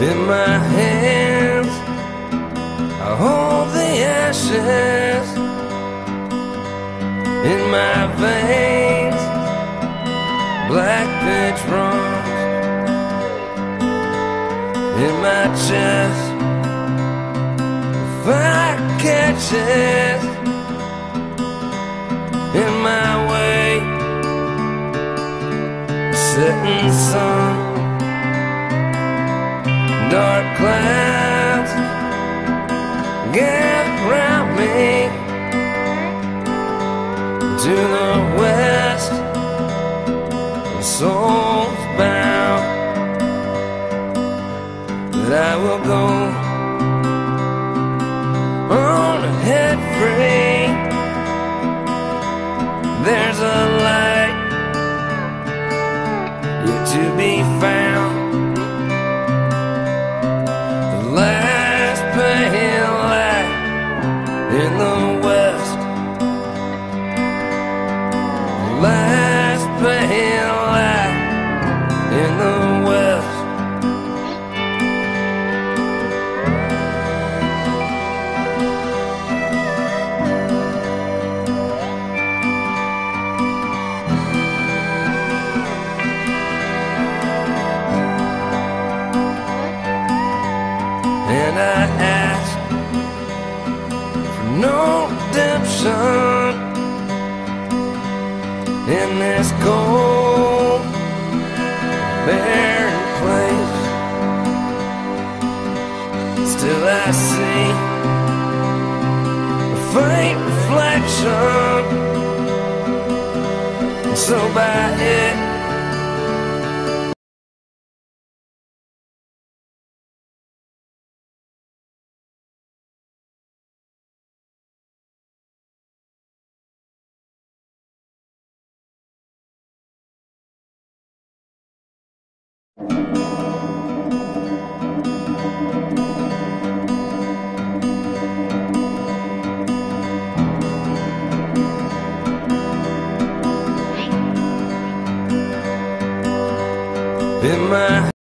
In my hands, I hold the ashes. In my veins, black pitch runs. In my chest, fire catches. In my way, setting sun dark clouds gather around me. To the west soul's bound that I will go on ahead free. There's a in the west. Last pale light in the west. And I redemption in this cold, barren place. Still, I see a faint reflection, so by it. In my